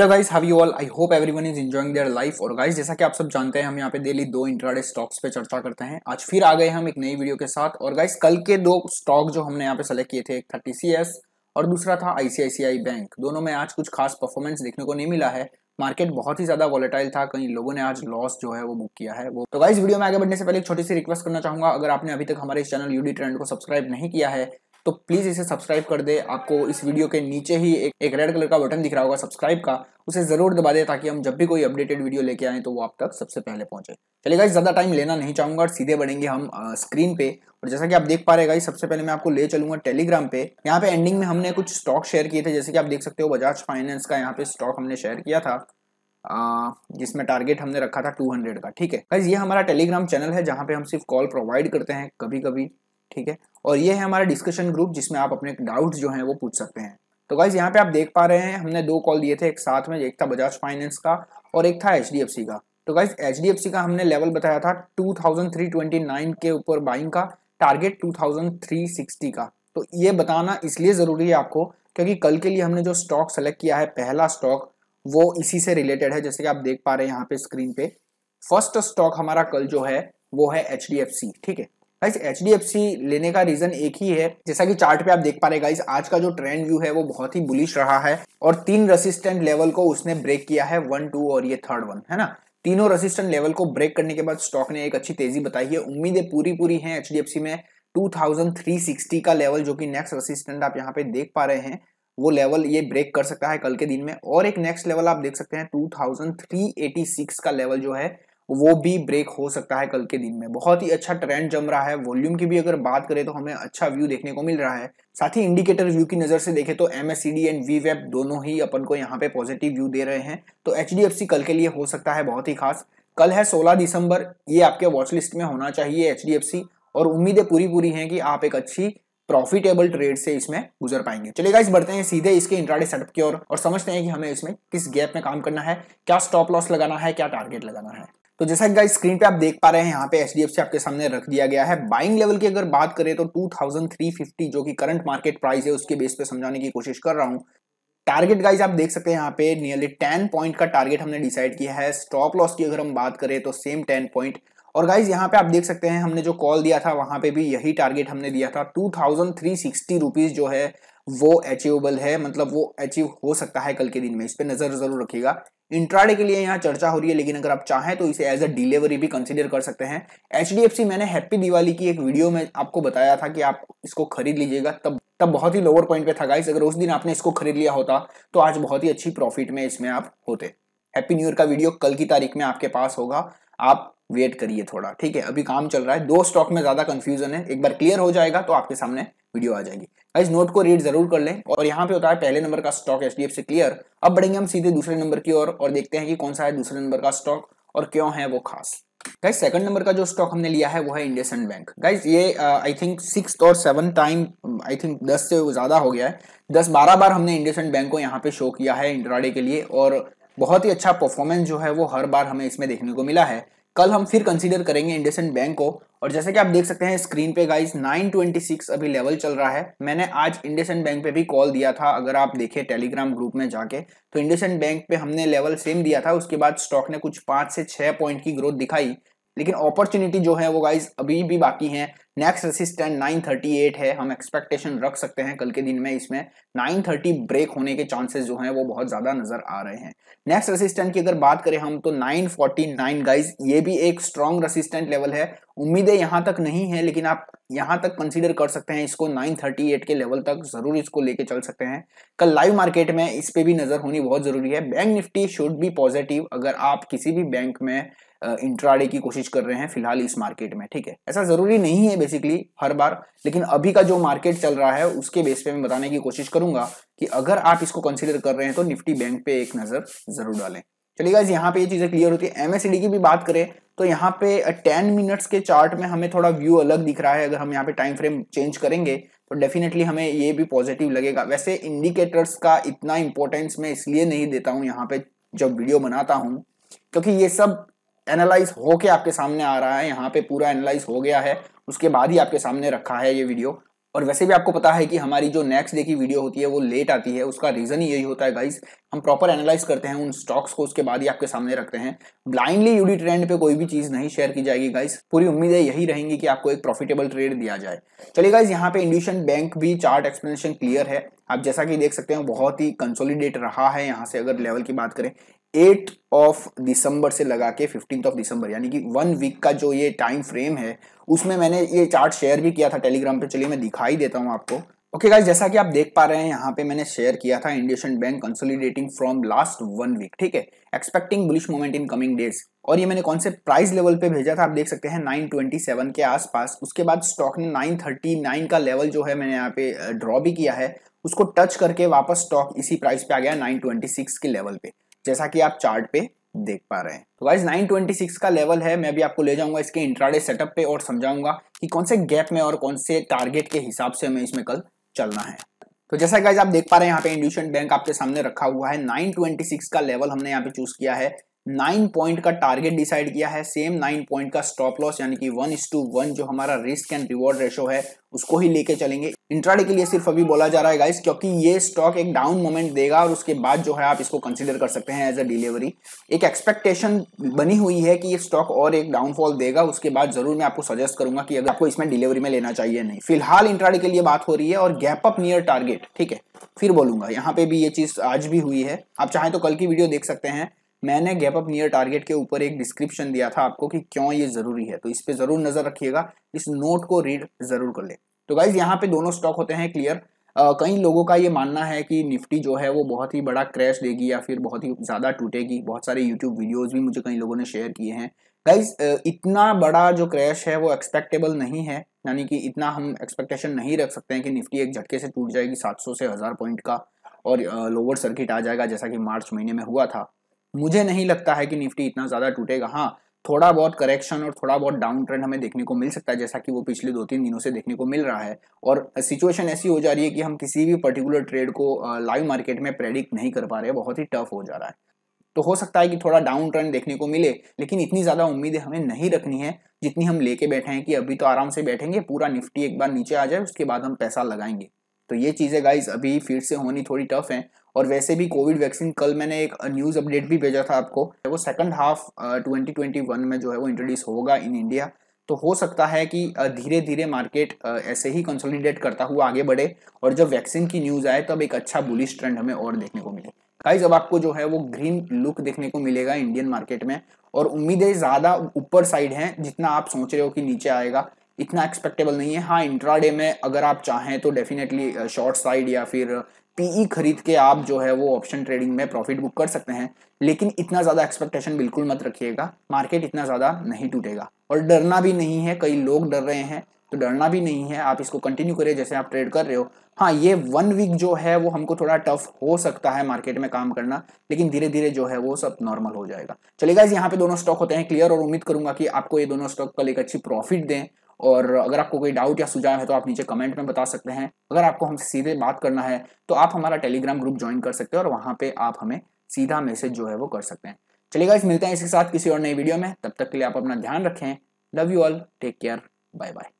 Hello guys how you all I hope everyone is enjoying their life और guys जैसा कि आप सब जानते हैं, हम यहाँ पे डेली दो इंट्राडे स्टॉक्स पे चर्चा करते हैं। आज फिर आ गए हम एक नई वीडियो के साथ। और गाइस कल के दो स्टॉक जो हमने यहाँ पे सेलेक्ट किए थे, एक था टीसीएस और दूसरा था आईसीआईसीआई बैंक दोनों में आज कुछ खास परफॉर्मेंस देखने को नहीं मिला है। मार्केट बहुत ही ज़्यादा वॉलेटाइल था, कहीं लोगों ने आज लॉस जो है वो बुक किया है। वो तो गाइस वीडियो में आगे बढ़ने से पहले एक छोटी सी रिक्वेस्ट करना चाहूँगा। अगर आपने अभी तक हमारे इस चैनल यूडी ट्रेंड को सब्सक्राइब नहीं किया है तो प्लीज़ इसे सब्सक्राइब कर दे। आपको इस वीडियो के नीचे ही एक, एक रेड कलर का बटन दिख रहा होगा सब्सक्राइब का। उसे ज़रूर दबा दे ताकि हम जब भी कोई अपडेटेड वीडियो लेके आए तो वो आप तक सबसे पहले पहुँचे। चलिए गाइस ज़्यादा टाइम लेना नहीं चाहूँगा और सीधे बढ़ेंगे हम स्क्रीन पे। और जैसा कि आप देख पा रहे सबसे पहले मैं आपको ले चलूँगा टेलीग्राम पे। यहाँ पे एंडिंग में हमने कुछ स्टॉक शेयर किए थे। जैसे कि आप देख सकते हो बजाज फाइनेंस का यहाँ पे स्टॉक हमने शेयर किया था। जिसमें टारगेट हमने रखा था 200 का। ठीक है। ये हमारा टेलीग्राम चैनल है जहाँ पे हम सिर्फ़ कॉल प्रोवाइड करते हैं कभी कभी ठीक है? और ये है हमारा डिस्कशन ग्रुप जिसमें आप अपने डाउट्स जो हैं वो पूछ सकते हैं। तो गाइज़ यहाँ पे आप देख पा रहे हैं, हमने दो कॉल दिए थे, एक साथ में, एक था बजाज फाइनेंस का और एक था एचडीएफसी का। तो गाइज़ एच का हमने लेवल बताया था 2329 के ऊपर बाइंग का टारगेट 2360 का। तो ये बताना इसलिए ज़रूरी है आपको क्योंकि कल के लिए हमने जो स्टॉक सेलेक्ट किया है, पहला स्टॉक वो इसी से रिलेटेड है, जैसे कि आप देख पा रहे हैं यहाँ पे स्क्रीन पे। फ़र्स्ट स्टॉक हमारा कल जो है, वो है एचडीएफसी ठीक है? गाइस एच लेने का रीजन एक ही है, जैसा कि चार्ट पे आप देख पा रहे गाइस आज का जो ट्रेंड व्यू है, वो बहुत ही बुलिश रहा है और तीन रेसिस्टेंट लेवल को उसने ब्रेक किया है वन टू और ये थर्ड वन है ना? तीनों रेसिस्टेंट लेवल को ब्रेक करने के बाद स्टॉक ने एक अच्छी तेज़ी बताई है। उम्मीदें पूरी पूरी हैं एच में। 2360 का लेवल जो कि नेक्स्ट रेसिस्टेंट आप यहाँ पे देख पा रहे हैं, वो लेवल ये ब्रेक कर सकता है कल के दिन में। और एक नेक्स्ट लेवल आप देख सकते हैं 2386 का लेवल जो है वो भी ब्रेक हो सकता है कल के दिन में। बहुत ही अच्छा ट्रेंड जम रहा है। वॉल्यूम की भी अगर बात करें तो हमें अच्छा व्यू देखने को मिल रहा है। साथ ही इंडिकेटर व्यू की नज़र से देखें तो एमएससीडी एंड वी वेब दोनों ही अपन को यहाँ पे पॉजिटिव व्यू दे रहे हैं। तो एचडीएफसी कल के लिए हो सकता है बहुत ही खास। कल है 16 दिसंबर। ये आपके वॉच लिस्ट में होना चाहिए एचडीएफसी और उम्मीदें पूरी पूरी हैं कि आप एक अच्छी प्रॉफिटेबल ट्रेड से इसमें गुजर पाएँगे। चलिए गाइस बढ़ते हैं सीधे इसके इंट्राडे सेटअप की ओर और समझते हैं कि हमें इसमें किस गैप में काम करना है, क्या स्टॉप लॉस लगाना है, क्या टारगेट लगाना है। तो जैसा कि गाइस स्क्रीन पे आप देख पा रहे हैं, यहाँ पे एच आपके सामने रख दिया गया है। बाइंग लेवल की अगर बात करें तो 2350 जो कि करंट मार्केट प्राइस है, उसके बेस पे समझाने की कोशिश कर रहा हूँ। टारगेट गाइस आप देख सकते हैं यहाँ पे नियरली 10 पॉइंट का टारगेट हमने डिसाइड किया है। स्टॉप लॉस की अगर हम बात करें तो सेम टेन पॉइंट और गाइज़ यहाँ पे आप देख सकते हैं, हमने जो कॉल दिया था, वहाँ पे भी यही टारगेट हमने दिया था। टू थाउज़ेंड थ्री सिक्सटी जो है, वो अचीवेबल है मतलब वो अचीव हो सकता है कल के दिन में। इस पर नज़र ज़रूर रखिएगा। इंट्राडे के लिए यहाँ चर्चा हो रही है, लेकिन अगर आप चाहें तो इसे एज अ डिलीवरी भी कंसिडर कर सकते हैं। एच मैंने हैप्पी दिवाली की एक वीडियो में आपको बताया था कि आप इसको खरीद लीजिएगा। तब तब बहुत ही लोअर पॉइंट पे था गाइस अगर उस दिन आपने इसको खरीद लिया होता तो आज बहुत ही अच्छी प्रॉफिट में इसमें आप होते। हैप्पी न्यू ईयर का वीडियो कल की तारीख में आपके पास होगा। आप वेट करिए थोड़ा ठीक है? अभी काम चल रहा है दो स्टॉक में ज़्यादा कंफ्यूजन है एक बार क्लियर हो जाएगा तो आपके सामने वीडियो आ जाएगी। गाइस नोट को रीड ज़रूर कर लें और यहाँ पे होता है पहले नंबर का स्टॉक एच से क्लियर अब बढ़ेंगे हम सीधे दूसरे नंबर की ओर और, और देखते हैं कि कौन सा है दूसरे नंबर का स्टॉक और क्यों है वो खास। गाइज़ सेकंड नंबर का जो स्टॉक हमने लिया है वो है इंडियन बैंक गाइस ये आई थिंक सिक्स और सेवन टाइम आई थिंक दस से ज़्यादा हो गया है। दस बारह बार हमने इंडियन बैंक को यहाँ पे शो किया है इंट्राडे के लिए और बहुत ही अच्छा परफॉर्मेंस जो है वो हर बार हमें इसमें देखने को मिला है। कल हम फिर कंसीडर करेंगे इंडसेंट बैंक को। और जैसे कि आप देख सकते हैं स्क्रीन पे गाइस 926 अभी लेवल चल रहा है। मैंने आज इंडसेंड बैंक पे भी कॉल दिया था, अगर आप देखें टेलीग्राम ग्रुप में जाके। तो इंडसेंड बैंक पे हमने लेवल सेम दिया था, उसके बाद स्टॉक ने कुछ पाँच से छह पॉइंट की ग्रोथ दिखाई। लेकिन अपॉर्चुनिटी जो है वो गाइज़ अभी भी बाकी है। नेक्स्ट रेसिस्टेंट 938 है, हम एक्सपेक्टेशन रख सकते हैं कल के दिन में इसमें। 930 ब्रेक होने के चांसेस जो हैं वो बहुत ज़्यादा नज़र आ रहे हैं। नेक्स्ट रेसिस्टेंट की अगर बात करें हम तो 949 गाइज़ ये भी एक स्ट्रॉन्ग रेसिस्टेंट लेवल है। उम्मीदें यहाँ तक नहीं है, लेकिन आप यहाँ तक कंसीडर कर सकते हैं इसको 938 के लेवल तक ज़रूर इसको लेके चल सकते हैं। कल लाइव मार्केट में इस पे भी नज़र होनी बहुत ज़रूरी है। Bank Nifty should be positive अगर आप किसी भी बैंक में इंट्राडे की कोशिश कर रहे हैं फ़िलहाल इस मार्केट में, ठीक है? ऐसा ज़रूरी नहीं है बेसिकली हर बार। लेकिन अभी का जो मार्केट चल रहा है, उसके बेस पे मैं बताने की कोशिश करूँगा कि अगर आप इसको कंसिडर कर रहे हैं तो निफ्टी बैंक पे एक नज़र ज़रूर डालें। चलिए गाइज़ यहाँ पे ये चीज़ें क्लियर होती है। एमएसडी की भी बात करें तो यहाँ पे टेन मिनट्स के चार्ट में हमें थोड़ा व्यू अलग दिख रहा है। अगर हम यहाँ पे टाइम फ्रेम चेंज करेंगे तो डेफिनेटली हमें ये भी पॉजिटिव लगेगा। वैसे इंडिकेटर्स का इतना इंपॉर्टेंस मैं इसलिए नहीं देता हूँ, यहाँ पे जब वीडियो बनाता हूँ, क्योंकि ये सब एनालाइज होके आपके सामने आ रहा है, यहाँ पे पूरा एनालाइज हो गया है, उसके बाद ही आपके सामने रखा है ये वीडियो और वैसे भी आपको पता है कि हमारी जो नेक्स्ट डे की वीडियो होती है, वो लेट आती है, उसका रीजन ही यही होता है गाइस हम प्रॉपर एनालाइज करते हैं उन स्टॉक्स को, उसके बाद ही आपके सामने रखते हैं। ब्लाइंडली यूडी ट्रेंड पे कोई भी चीज़ नहीं शेयर की जाएगी गाइस पूरी उम्मीद है यही रहेंगी कि आपको एक प्रॉफिटेबल ट्रेड दिया जाए। चलिए गाइस यहाँ पे इंड्यूशन बैंक भी चार्ट एक्सप्लेनेशन क्लियर है। आप जैसा कि देख सकते हैं, बहुत ही कंसोलिडेट रहा है, यहाँ से अगर लेवल की बात करें। एट ऑफ़ दिसंबर से लगा के फिफ्टींथ ऑफ़ दिसंबर, यानी कि वन वीक का जो ये टाइम फ्रेम है, उसमें मैंने ये चार्ट शेयर भी किया था टेलीग्राम पे, चलिए मैं दिखाई देता हूँ आपको। ओके okay गाइस जैसा कि आप देख पा रहे हैं, यहाँ पे मैंने शेयर किया था Indian bank consolidating from last one week ठीक है? Expecting bullish moment in coming days और ये मैंने कौन से प्राइस लेवल पे भेजा था, आप देख सकते हैं 927 के आसपास। उसके बाद स्टॉक ने 939 का लेवल जो है मैंने यहाँ पे ड्रॉ भी किया है। उसको टच करके वापस स्टॉक इसी प्राइस पे आ गया 926 के लेवल पे। जैसा कि आप चार्ट पे देख पा रहे हैं। तो गाइज़ 926 का लेवल है, मैं भी आपको ले जाऊँगा इसके इंट्राडे सेटअप पे और समझाऊँगा कि कौन से गैप में और कौन से टारगेट के हिसाब से हमें इसमें कल चलना है। तो जैसा गाइज़ आप देख पा रहे हैं, यहाँ पे इंडियन बैंक आपके सामने रखा हुआ है। 926 का लेवल हमने यहाँ पे चूज़ किया है। नाइन पॉइंट का टारगेट डिसाइड किया है, सेम नाइन पॉइंट का स्टॉप लॉस, यानी कि वन इस टू वन, जो हमारा रिस्क एंड रिवॉर्ड रेशो है, उसको ही लेके चलेंगे। इंट्राडे के लिए सिर्फ़ अभी बोला जा रहा है गाइस क्योंकि ये स्टॉक एक डाउन मोमेंट देगा और उसके बाद जो है आप इसको कंसिडर कर सकते हैं एज अ डिलीवरी एक एक्सपेक्टेशन बनी हुई है कि ये स्टॉक और एक डाउनफॉल देगा, उसके बाद ज़रूर मैं आपको सजेस्ट करूँगा कि अगर आपको इसमें डिलीवरी में लेना चाहिए नहीं। फ़िलहाल इंट्राडे के लिए बात हो रही है और गैप अप नियर टारगेट ठीक है? फिर बोलूँगा, यहाँ पे भी ये चीज़ आज भी हुई है। आप चाहें तो कल की वीडियो देख सकते हैं। मैंने गैप अप नियर टारगेट के ऊपर एक डिस्क्रिप्शन दिया था आपको कि क्यों ये ज़रूरी है। तो इस पर ज़रूर नज़र रखिएगा, इस नोट को रीड ज़रूर कर ले। तो गाइज़ यहाँ पे दोनों स्टॉक होते हैं क्लियर कई लोगों का ये मानना है कि निफ्टी जो है वो बहुत ही बड़ा क्रैश देगी या फिर बहुत ही ज़्यादा टूटेगी। बहुत सारे यूट्यूब वीडियोज़ भी मुझे कई लोगों ने शेयर किए हैं। गाइज़ इतना बड़ा जो क्रैश है वो एक्सपेक्टेबल नहीं है। यानी कि इतना हम एक्सपेक्टेशन नहीं रख सकते हैं कि निफ्टी एक झटके से टूट जाएगी 700 से हज़ार पॉइंट का और लोअर सर्किट आ जाएगा जैसा कि मार्च महीने में हुआ था। मुझे नहीं लगता है कि निफ्टी इतना ज़्यादा टूटेगा। हाँ थोड़ा बहुत करेक्शन और थोड़ा बहुत डाउन ट्रेंड हमें देखने को मिल सकता है, जैसा कि वो पिछले दो तीन दिनों से देखने को मिल रहा है। और सिचुएशन ऐसी हो जा रही है कि हम किसी भी पर्टिकुलर ट्रेड को लाइव मार्केट में प्रेडिक्ट नहीं कर पा रहे बहुत ही टफ हो जा रहा है। तो हो सकता है कि थोड़ा डाउन ट्रेंड देखने को मिले, लेकिन इतनी ज़्यादा उम्मीदें हमें नहीं रखनी है, जितनी हम लेके बैठे हैं कि अभी तो आराम से बैठेंगे, पूरा निफ्टी एक बार नीचे आ जाए, उसके बाद हम पैसा लगाएँगे। तो ये चीज़ें गाइज़ अभी फिर से होनी थोड़ी टफ है। और वैसे भी कोविड वैक्सीन कल मैंने एक न्यूज़ अपडेट भी भेजा था आपको। वो second half twenty twenty one में जो है वो इंट्रोड्यूस होगा इन इंडिया तो हो सकता है कि धीरे धीरे मार्केट ऐसे ही कंसोलिडेट करता हुआ आगे बढ़े और जब वैक्सीन की न्यूज़ आए तब एक अच्छा बुलिश ट्रेंड हमें और देखने को मिले। गाइज़ अब आपको जो है वो ग्रीन लुक देखने को मिलेगा इंडियन मार्केट में। और उम्मीदें ज़्यादा ऊपर साइड हैं जितना आप सोच रहे हो कि नीचे आएगा। इतना एक्सपेक्टेबल नहीं है। हाँ इंट्राडे में अगर आप चाहें तो डेफिनेटली शॉर्ट साइड या फिर पीई e खरीद के आप जो है वो ऑप्शन ट्रेडिंग में प्रॉफिट बुक कर सकते हैं। लेकिन इतना ज़्यादा एक्सपेक्टेशन बिल्कुल मत रखिएगा। मार्केट इतना ज़्यादा नहीं टूटेगा। और डरना भी नहीं है। कई लोग डर रहे हैं तो डरना भी नहीं है। आप इसको कंटिन्यू करिए जैसे आप ट्रेड कर रहे हो। हाँ ये वन वीक जो है वो हमको थोड़ा टफ हो सकता है मार्केट में काम करना, लेकिन धीरे धीरे जो है वो सब नॉर्मल हो जाएगा। चलिएगा यहाँ पे दोनों स्टॉक होते हैं क्लियर और उम्मीद करूँगा कि आपको ये दोनों स्टॉक कल एक अच्छी प्रॉफिट दें। और अगर आपको कोई डाउट या सुझाव है तो आप नीचे कमेंट में बता सकते हैं। अगर आपको हमसे सीधे बात करना है तो आप हमारा टेलीग्राम ग्रुप ज्वाइन कर सकते हैं और वहाँ पे आप हमें सीधा मैसेज जो है वो कर सकते हैं। चलिएगा इस मिलते हैं इसके साथ किसी और नई वीडियो में। तब तक के लिए आप अपना ध्यान रखें। Love you all take care bye bye